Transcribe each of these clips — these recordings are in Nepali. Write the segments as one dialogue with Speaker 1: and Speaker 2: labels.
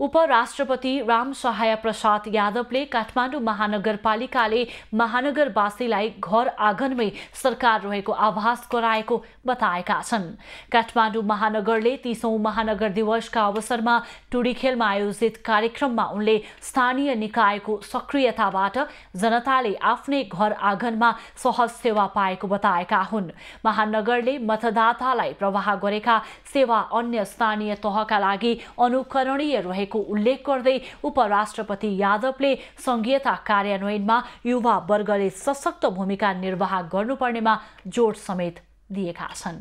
Speaker 1: उपराष्ट्रपति राम सहाय प्रसाद यादवले काठमाडौँ महानगरपालिकाले महानगरवासीलाई घर आँगनमै सरकार रहेको आभास गराएको बताएका छन्। काठमाडौँ महानगरले तीसौँ महानगर दिवसका अवसरमा टुडीखेलमा आयोजित कार्यक्रममा उनले स्थानीय निकायको सक्रियताबाट जनताले आफ्नै घर आँगनमा सहज सेवा पाएको बताएका हुन्। महानगरले मतदातालाई प्रवाह गरेका सेवा अन्य स्थानीय तहका लागि अनुकरणीय रहेको उल्लेख गर्दै उपराष्ट्रपति यादवले संघीयता कार्यान्वयनमा युवा वर्गले सशक्त भूमिका निर्वाह गर्नुपर्नेमा जोड समेत दिएका छन्।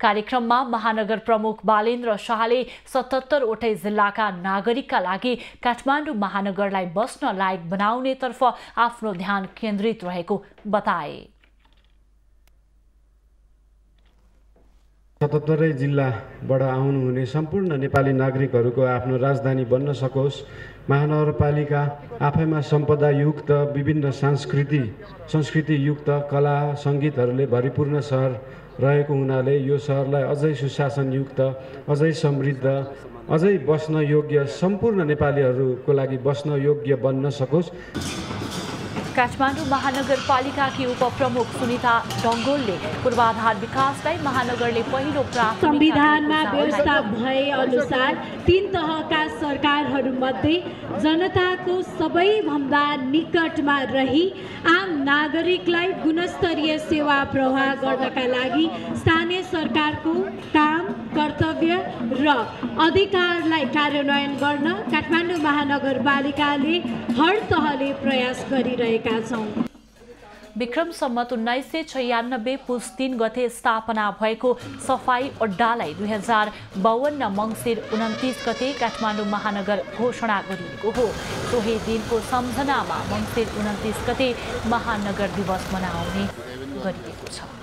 Speaker 1: कार्यक्रममा महानगर प्रमुख बालेन्द्र शाहले सतहत्तरवटै जिल्लाका नागरिकका लागि काठमाडौँ महानगरलाई बस्न लायक बनाउनेतर्फ आफ्नो ध्यान केन्द्रित रहेको बताए।
Speaker 2: सतहत्तरै जिल्लाबाट आउनुहुने सम्पूर्ण नेपाली नागरिकहरूको आफ्नो राजधानी बन्न सकोस्। महानगरपालिका आफैमा सम्पदायुक्त विभिन्न संस्कृति संस्कृतियुक्त कला सङ्गीतहरूले भरिपूर्ण सहर रहेको हुनाले यो सहरलाई अझै सुशासनयुक्त अझै समृद्ध अझै बस्न योग्य सम्पूर्ण नेपालीहरूको लागि बस्न योग्य बन्न सकोस्।
Speaker 1: काठमाडौँ महानगरपालिकाकी उपप्रमुख सुनिता डङ्गोलले पूर्वाधार विकासलाई महानगरले पहिलो
Speaker 3: संविधानमा व्यवस्था भए अनुसार तीन तहका सरकारहरूमध्ये जनताको सबैभन्दा निकटमा रही आम नागरिकलाई गुणस्तरीय सेवा प्रवाह गर्नका लागि स्थानीय सरकारको काम कर्तव्य र अधिकारलाई कार्यान्वयन गर्न काठमाडौँ महानगरपालिकाले हर तहले प्रयास गरिरहेका छौँ।
Speaker 1: विक्रम सम्मत उन्नाइस सय छयानब्बे पुस तिन गते स्थापना भएको सफाई अड्डालाई दुई हजार बाहन्न मङ्सिर उन्तिस गते काठमाडौँ महानगर घोषणा गरिएको हो। सोही दिनको सम्झनामा मङ्सिर उन्तिस गते महानगर दिवस मनाउने गरिएको छ।